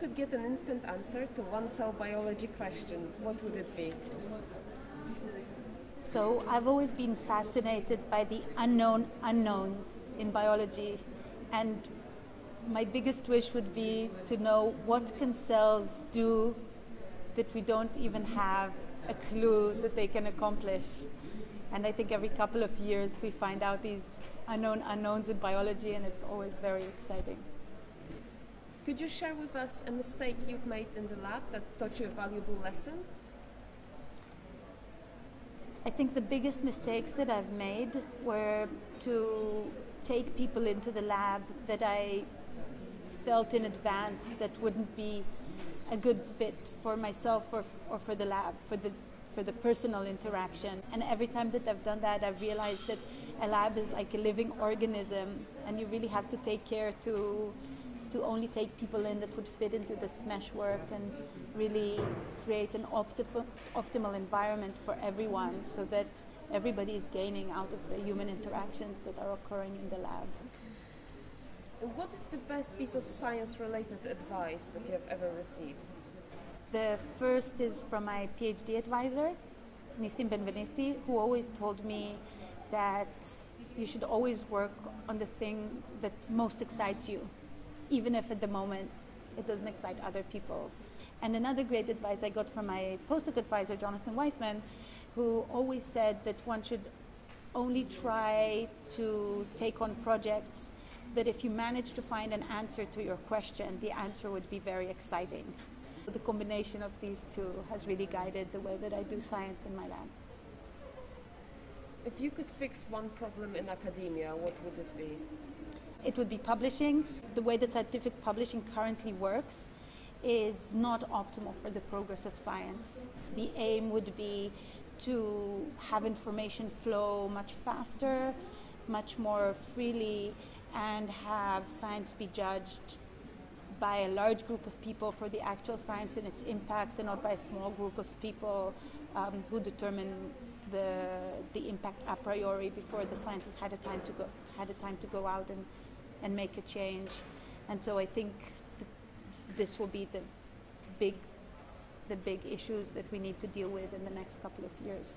could get an instant answer to one cell biology question, what would it be? So I've always been fascinated by the unknown unknowns in biology and my biggest wish would be to know what can cells do that we don't even have a clue that they can accomplish. And I think every couple of years we find out these unknown unknowns in biology and it's always very exciting. Could you share with us a mistake you've made in the lab that taught you a valuable lesson? I think the biggest mistakes that I've made were to take people into the lab that I felt in advance that wouldn't be a good fit for myself or, or for the lab, for the for the personal interaction. And every time that I've done that, I've realized that a lab is like a living organism, and you really have to take care to to only take people in that would fit into this mesh work and really create an opti- optimal environment for everyone so that everybody is gaining out of the human interactions that are occurring in the lab. What is the best piece of science related advice that you have ever received? The first is from my PhD advisor, Nissim Benvenisti, who always told me that you should always work on the thing that most excites you, even if at the moment it doesn't excite other people. And another great advice I got from my postdoc advisor, Jonathan Weissman, who always said that one should only try to take on projects that if you manage to find an answer to your question, the answer would be very exciting. The combination of these two has really guided the way that I do science in my lab. If you could fix one problem in academia, what would it be? It would be publishing. The way that scientific publishing currently works is not optimal for the progress of science. The aim would be to have information flow much faster, much more freely, and have science be judged by a large group of people for the actual science and its impact, and not by a small group of people um, who determine the the impact a priori before the science has had a time to go had a time to go out and and make a change. And so I think this will be the big the big issues that we need to deal with in the next couple of years.